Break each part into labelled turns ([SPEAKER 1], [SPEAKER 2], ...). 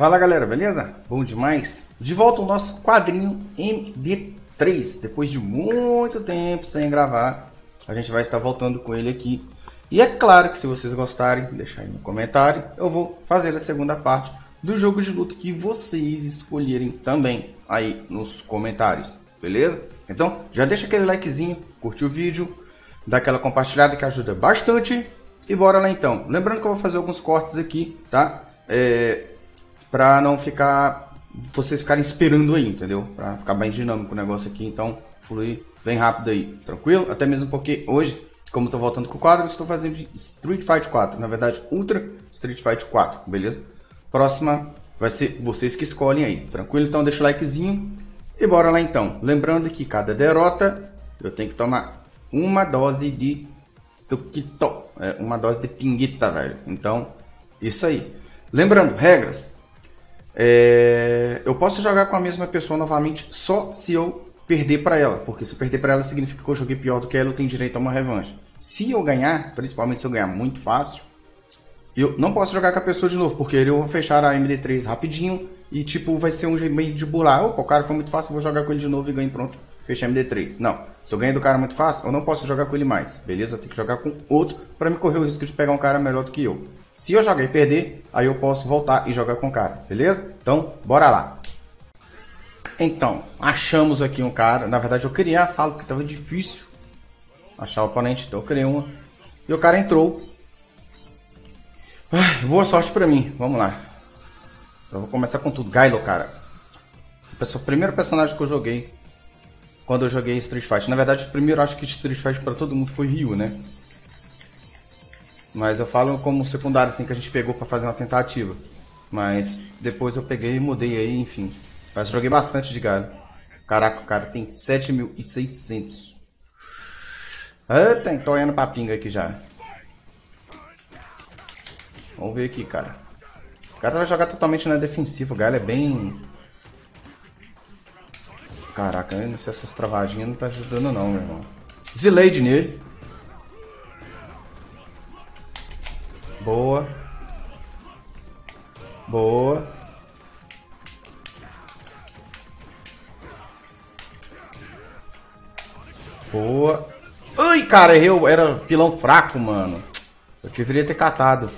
[SPEAKER 1] Fala galera, beleza? Bom demais? De volta ao nosso quadrinho MD3. Depois de muito tempo sem gravar, a gente vai estar voltando com ele aqui. E é claro que se vocês gostarem, deixar aí no comentário, eu vou fazer a segunda parte do jogo de luta que vocês escolherem também aí nos comentários, beleza? Então já deixa aquele likezinho, curte o vídeo, dá aquela compartilhada que ajuda bastante e bora lá então. Lembrando que eu vou fazer alguns cortes aqui, tá? É, para não ficar vocês ficarem esperando aí, entendeu? Para ficar bem dinâmico o negócio aqui, então fluir bem rápido aí, tranquilo? Até mesmo porque hoje, como estou voltando com o quadro, estou fazendo Street Fight 4, na verdade Ultra Street Fight 4, beleza? Próxima vai ser vocês que escolhem aí, tranquilo? Então deixa o likezinho e bora lá então. Lembrando que cada derrota eu tenho que tomar uma dose de Tukito, é, uma dose de pinguita, velho. Então, isso aí. Lembrando, regras, é, eu posso jogar com a mesma pessoa novamente só se eu perder para ela, porque se perder para ela significa que eu joguei pior do que ela, eu tenho direito a uma revanche. Se eu ganhar, principalmente se eu ganhar muito fácil, eu não posso jogar com a pessoa de novo, porque eu vou fechar a MD3 rapidinho e tipo vai ser um meio de bular. Opa, o cara foi muito fácil, vou jogar com ele de novo e ganho pronto. Fechei a MD3. Não, se eu ganhei do cara muito fácil, eu não posso jogar com ele mais, beleza? Eu tenho que jogar com outro para me correr o risco de pegar um cara melhor do que eu. Se eu jogar e perder, aí eu posso voltar e jogar com o cara, beleza? Então, bora lá. Então, achamos aqui um cara. Na verdade, eu criei a sala porque estava difícil achar o oponente. Então, eu criei uma. E o cara entrou. Ai, boa sorte pra mim. Vamos lá. Eu vou começar com tudo. Gailo, cara. O primeiro personagem que eu joguei quando eu joguei Street Fighter. Na verdade, o primeiro acho que Street Fighter pra todo mundo foi Ryu, né? Mas eu falo como secundário, assim, que a gente pegou para fazer uma tentativa. Mas depois eu peguei e mudei aí, enfim. Mas joguei bastante de galho. Caraca, o cara tem 7.600. Eita, tô olhando pra pinga aqui já. Vamos ver aqui, cara. O cara vai jogar totalmente na defensiva. O galho é bem... Caraca, essas travadinhas não tá ajudando não, meu irmão. Zilade nele. Boa. Boa. Boa. Ai, cara, errei. Era pilão fraco, mano. Eu deveria ter catado.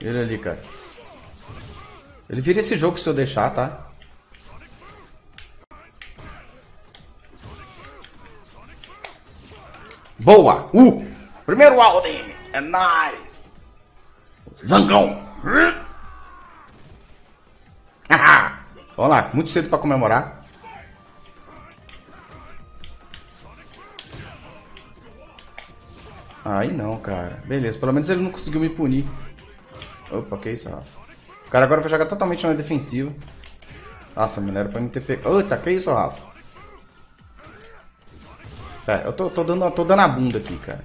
[SPEAKER 1] Ele ali, cara. Ele vira esse jogo se eu deixar, tá? Boa! Uh! Primeiro Alden! É nice! Zangão! Vamos lá, muito cedo para comemorar. Aí não, cara. Beleza, pelo menos ele não conseguiu me punir. Opa, que isso, Rafa. O cara agora vai jogar totalmente na defensiva. Nossa, mano, era pra mim ter pego. Eita, que isso, Rafa. É, eu tô, tô, dando, tô dando a bunda aqui, cara.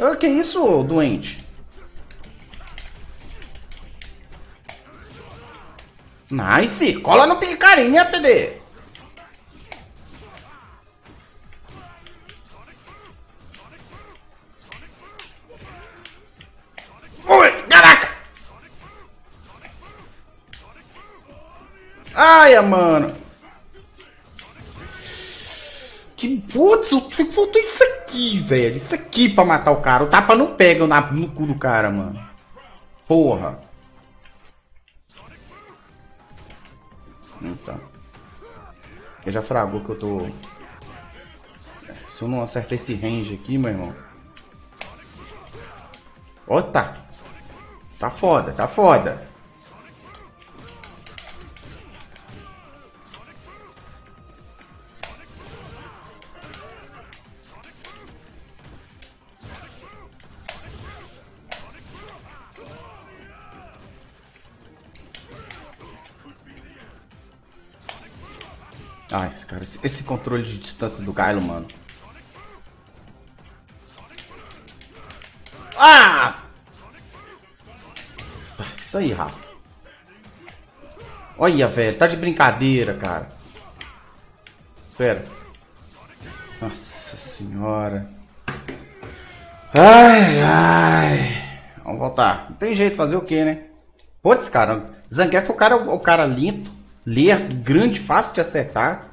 [SPEAKER 1] Oh, que isso, doente? Nice! Cola no picarinha, PD! Ui, caraca! Ai, mano! Que putz, faltou isso aqui, velho. Isso aqui pra matar o cara. O tapa não pega na, no cu do cara, mano. Porra. Então. Ele já fragou que eu tô... Se eu não acertar esse range aqui, meu irmão. Ó, tá. Tá foda, tá foda. Ai, cara, esse, controle de distância do Kylo, mano. Ah! Isso aí, Rafa. Olha, velho, tá de brincadeira, cara. Espera. Nossa senhora. Ai, ai. Vamos voltar. Não tem jeito, fazer o quê, né? Putz, cara. Zangief, o cara, o cara lento, ler, grande, fácil de acertar.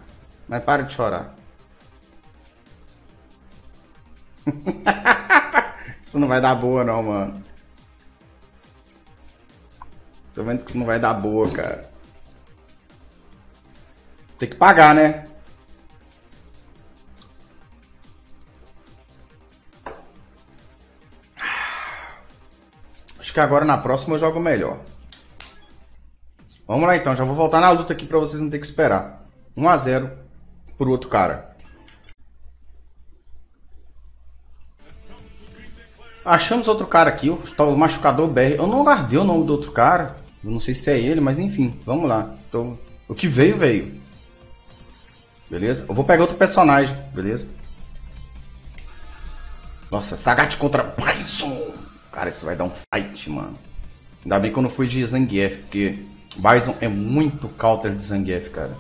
[SPEAKER 1] Mas para de chorar. isso não vai dar boa não, mano. Tô vendo que isso não vai dar boa, cara. Tem que pagar, né? Acho que agora na próxima eu jogo melhor. Vamos lá então, já vou voltar na luta aqui pra vocês não ter que esperar. 1x0 pro outro cara. Achamos outro cara aqui, o machucador BR. Eu não guardei o nome do outro cara. Eu não sei se é ele, mas enfim, vamos lá. Então, o que veio, veio. Beleza? Eu vou pegar outro personagem, beleza? Nossa, Sagat contra Bison. Cara, isso vai dar um fight, mano. Ainda bem que eu não fui de Zangief, porque Bison é muito counter de Zangief, cara.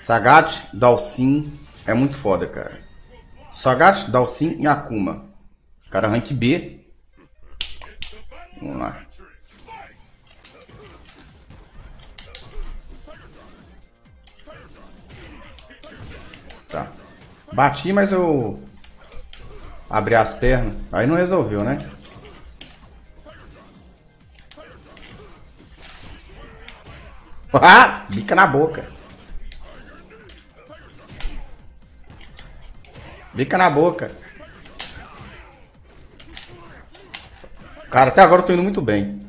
[SPEAKER 1] Sagat, Dalsin é muito foda, cara. Sagat, Dalsin e Akuma. Cara, rank B. Vamos lá. Tá. Bati, mas eu abri as pernas. Aí não resolveu, né? Ah! Bica na boca. Bica na boca. Cara, até agora eu tô indo muito bem.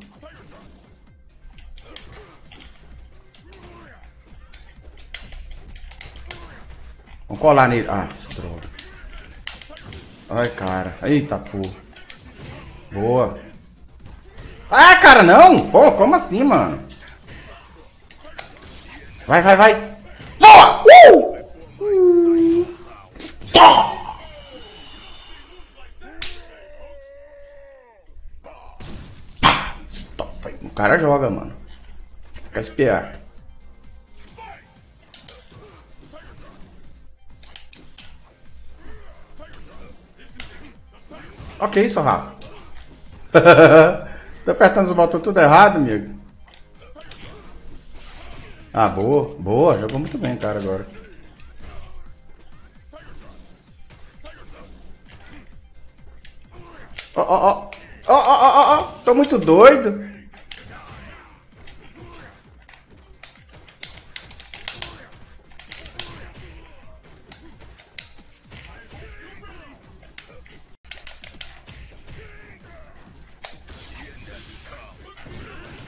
[SPEAKER 1] Vamos colar nele. Ah, essa droga. Ai, cara. Eita, porra. Boa. Ah, cara, não! Pô, como assim, mano? Vai, vai, vai. Boa! Uh! Uh! O cara joga, mano. Fica espiar. Ok, Rafa. Tô apertando os botões tudo errado, amigo. Ah, boa, boa. Jogou muito bem, cara, agora. Ó, ó, ó. Ó, ó, ó, ó. Tô muito doido.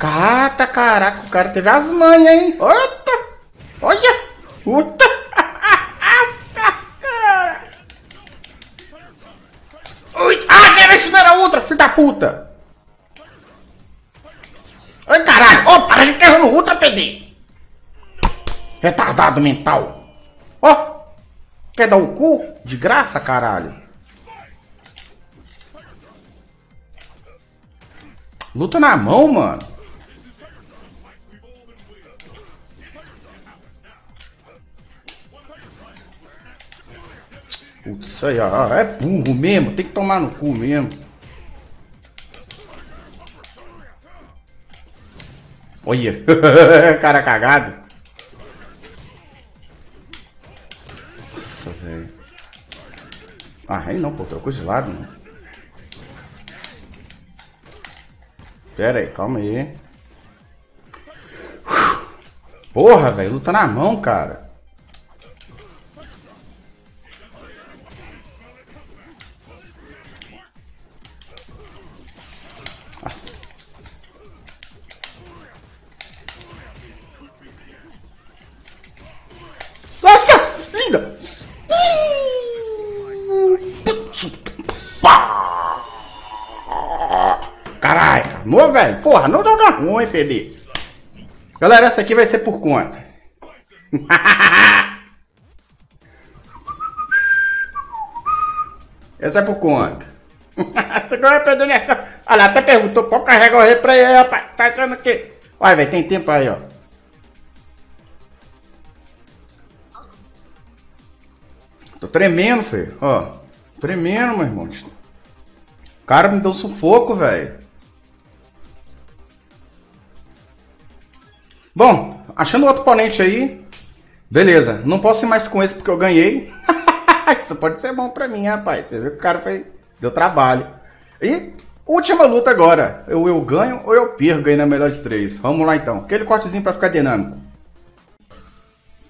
[SPEAKER 1] Cata, caraca, o cara teve as manhas, hein? Ota! Olha! Puta! Ui! Ah, era isso não era outra, filho da puta! Oi, caralho! Ó, oh, para de errando outra, PD! Retardado mental! Ó! Oh, quer dar o cu? De graça, caralho! Luta na mão, mano. Putz, isso aí, ó. É burro mesmo, tem que tomar no cu mesmo. Olha, cara cagado. Nossa, velho. Ah, aí não, pô, trocou de lado, mano. Pera aí, calma aí. Porra, velho, luta na mão, cara. Caralho, velho. Porra, não joga ruim, PD. Galera, essa aqui vai ser por conta. essa é por conta. essa aqui vai perder nessa. Olha lá, até perguntou qual carrega o replay aí, rapaz. Tá achando que. Olha, velho, tem tempo aí, ó. Tô tremendo, filho. Ó. Tremendo, meu irmão. O cara me deu sufoco, velho. Bom, achando outro oponente aí. Beleza, não posso ir mais com esse porque eu ganhei. Isso pode ser bom pra mim, rapaz. Você viu que o cara foi... deu trabalho. E última luta agora. Eu, eu ganho ou eu perco aí na melhor de três. Vamos lá então. Aquele cortezinho pra ficar dinâmico.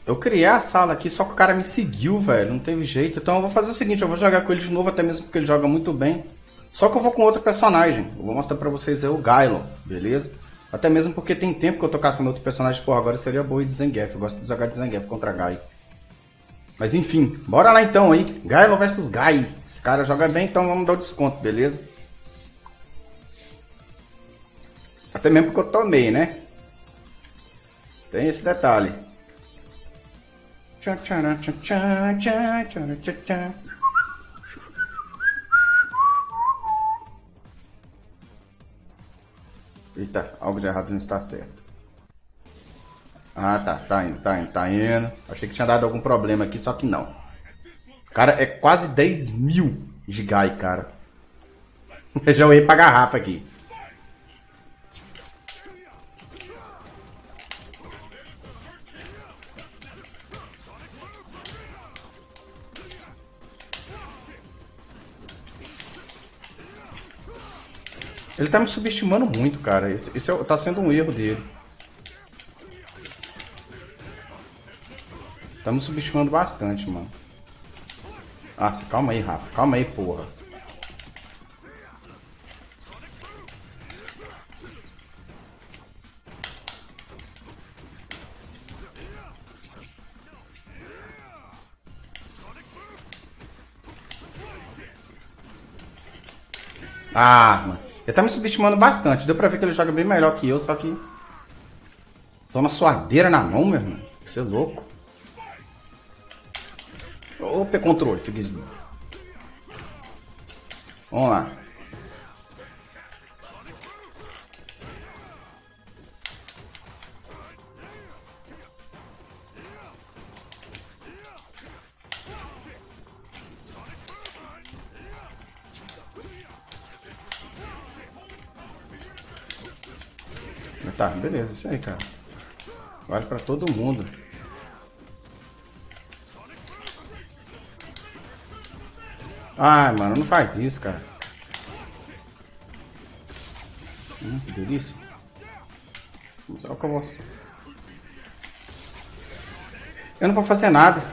[SPEAKER 1] Eu criei a sala aqui, só que o cara me seguiu, velho. Não teve jeito. Então eu vou fazer o seguinte, eu vou jogar com ele de novo, até mesmo porque ele joga muito bem. Só que eu vou com outro personagem. Eu vou mostrar pra vocês aí o Gylon, beleza? Até mesmo porque tem tempo que eu tô caçando outro personagem. Pô, agora seria boa de Zangief. Eu gosto de jogar de Zangief contra Gai. Mas enfim, bora lá então aí. Gylon versus Gai. Esse cara joga bem, então vamos dar o desconto, beleza? Até mesmo porque eu tomei, né? Tem esse detalhe. Eita, algo de errado não está certo. Ah, tá, tá indo, tá indo, tá indo. Achei que tinha dado algum problema aqui, só que não. Cara, é quase 10 mil de Gai, cara. Eu já olhei pra garrafa aqui. Ele tá me subestimando muito, cara. Isso, isso é, tá sendo um erro dele. Tá me subestimando bastante, mano. Nossa, calma aí, Rafa. Calma aí, porra. Ah, mano. Ele tá me subestimando bastante. Deu pra ver que ele joga bem melhor que eu, só que... Toma suadeira na mão, meu irmão. Você é louco. Opa, controle, fiquei... Vamos lá. Tá, beleza, isso aí, cara. Vale pra todo mundo. Ai, mano, não faz isso, cara. Hum, que delícia. Só que eu vou... Eu não vou fazer nada.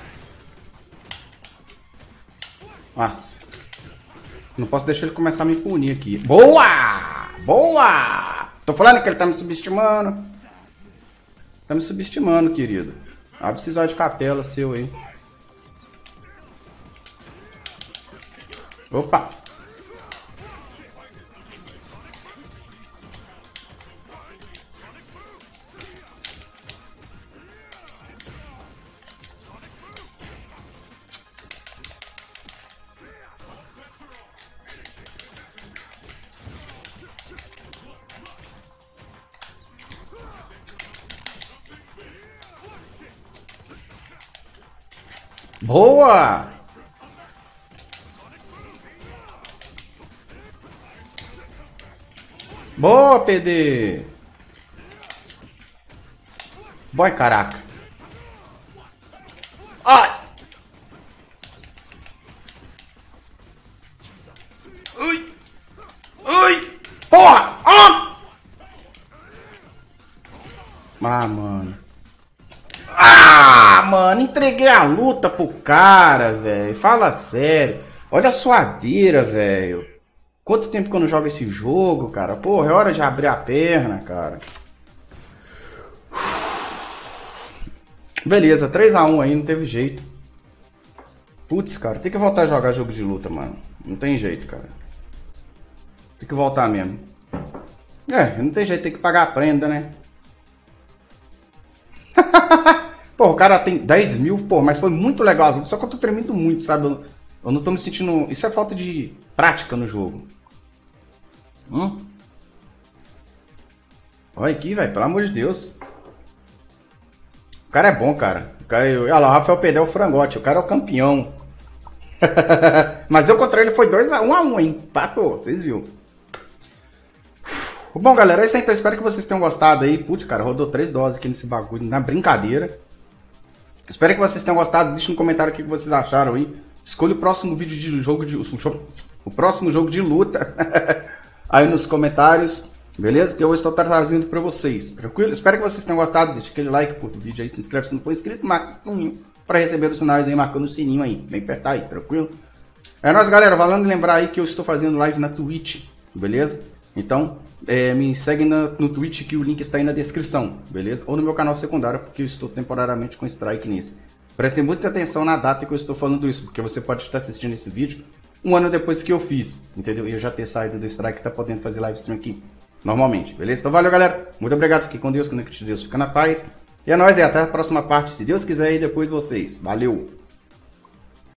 [SPEAKER 1] Nossa. Não posso deixar ele começar a me punir aqui. Boa! Boa! Tô falando que ele tá me subestimando. Tá me subestimando, querido. Vai precisar de capela seu aí. Opa! Boa! Boa, PD! Boy, caraca. Ai! Ui! Ui! Porra! Ah! Ah, mano. Mano, entreguei a luta pro cara, velho. Fala sério. Olha a suadeira, velho. Quanto tempo que eu não jogo esse jogo, cara? Porra, é hora de abrir a perna, cara. Beleza, 3x1 aí, não teve jeito. Putz, cara, tem que voltar a jogar jogo de luta, mano. Não tem jeito, cara. Tem que voltar mesmo. É, não tem jeito, tem que pagar a prenda, né? Pô, o cara tem 10 mil, pô, mas foi muito legal as lutas, só que eu tô tremendo muito, sabe? Eu, eu não tô me sentindo. Isso é falta de prática no jogo. Hum? Olha aqui, velho, pelo amor de Deus. O cara é bom, cara. O cara, olha lá, o Rafael Pedro é o frangote, o cara é o campeão. Mas eu contra ele foi 2x1 um a 1 um, hein? Patou, vocês viram. Bom, galera, é isso aí. Então, espero que vocês tenham gostado aí. Putz, cara, rodou três doses aqui nesse bagulho, na brincadeira. Espero que vocês tenham gostado. Deixa no comentário o que vocês acharam aí. Escolha o próximo vídeo de jogo de... O próximo jogo de luta aí nos comentários. Beleza? Que eu estar trazendo para vocês. Tranquilo? Espero que vocês tenham gostado. Deixa aquele like, curta o vídeo aí, se inscreve se não for inscrito, marca o sininho para receber os sinais aí, marcando o sininho aí. Vem apertar aí, tranquilo? É nóis, galera. Falando lembrar aí que eu estou fazendo live na Twitch, beleza? Então, é, me segue na, no Twitch que o link está aí na descrição, beleza? Ou no meu canal secundário, porque eu estou temporariamente com strike nesse. Prestem muita atenção na data que eu estou falando isso, porque você pode estar assistindo esse vídeo um ano depois que eu fiz, entendeu? E eu já ter saído do strike e tá podendo fazer live stream aqui normalmente, beleza? Então valeu, galera. Muito obrigado. Fique com Deus, conecte Deus, fica na paz. E é nóis, e até a próxima parte, se Deus quiser, e depois vocês. Valeu!